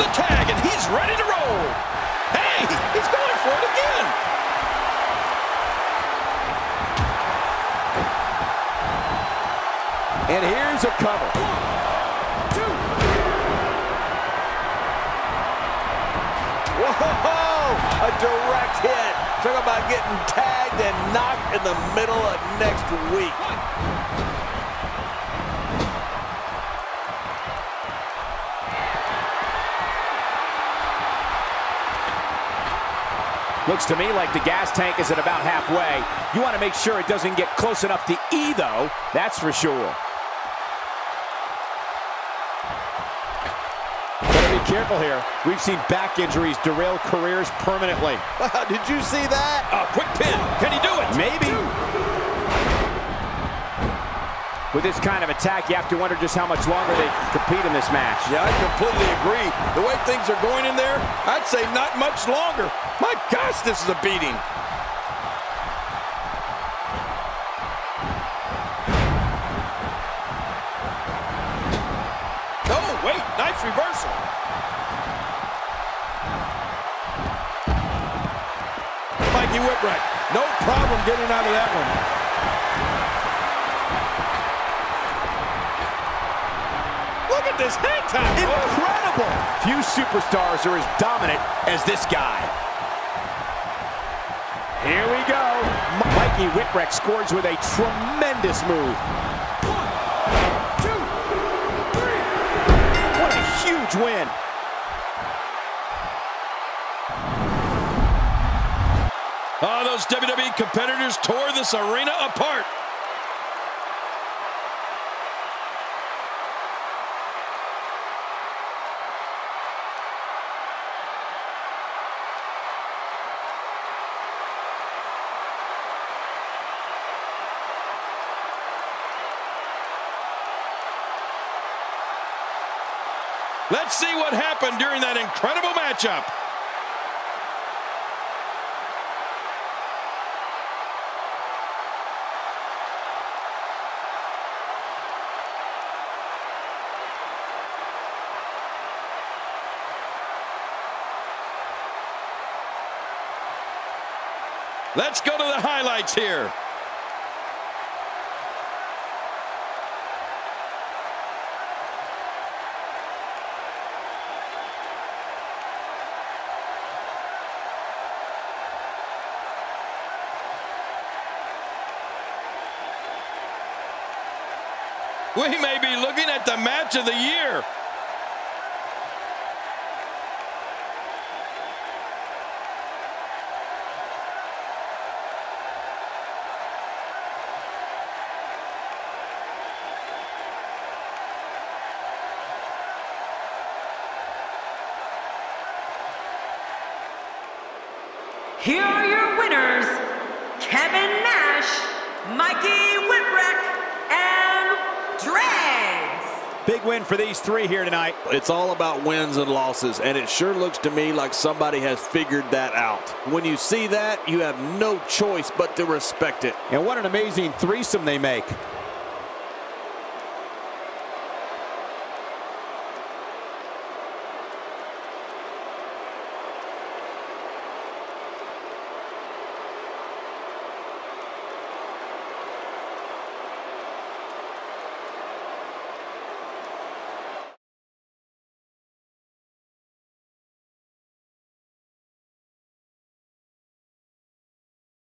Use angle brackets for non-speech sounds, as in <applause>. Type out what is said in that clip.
the tag, and he's ready to roll. Hey, he's going for it again. And here's a cover. Whoa! A direct hit. Talk about getting tagged and knocked in the middle of next week. Looks to me like the gas tank is at about halfway. You want to make sure it doesn't get close enough to E, though. That's for sure. Better be careful here. We've seen back injuries derail careers permanently. <laughs> Did you see that? A quick pin. Can he do it? Maybe. With this kind of attack, you have to wonder just how much longer they compete in this match. Yeah, I completely agree. The way things are going in there, I'd say not much longer. My gosh, this is a beating. Oh, wait, nice reversal. Mikey Whipwreck, no problem getting out of that one. At this hang time. Incredible! Few superstars are as dominant as this guy. Here we go. Mikey Whipwreck scores with a tremendous move. One, two, three. What a huge win. Oh, those WWE competitors tore this arena apart. Let's see what happened during that incredible matchup. Let's go to the highlights here. We may be looking at the match of the year. Here are your winners, Kevin Nash, Mikey Whipwreck, and Dregs. Big win for these three here tonight. It's all about wins and losses, and it sure looks to me like somebody has figured that out. When you see that, you have no choice but to respect it. And what an amazing threesome they make.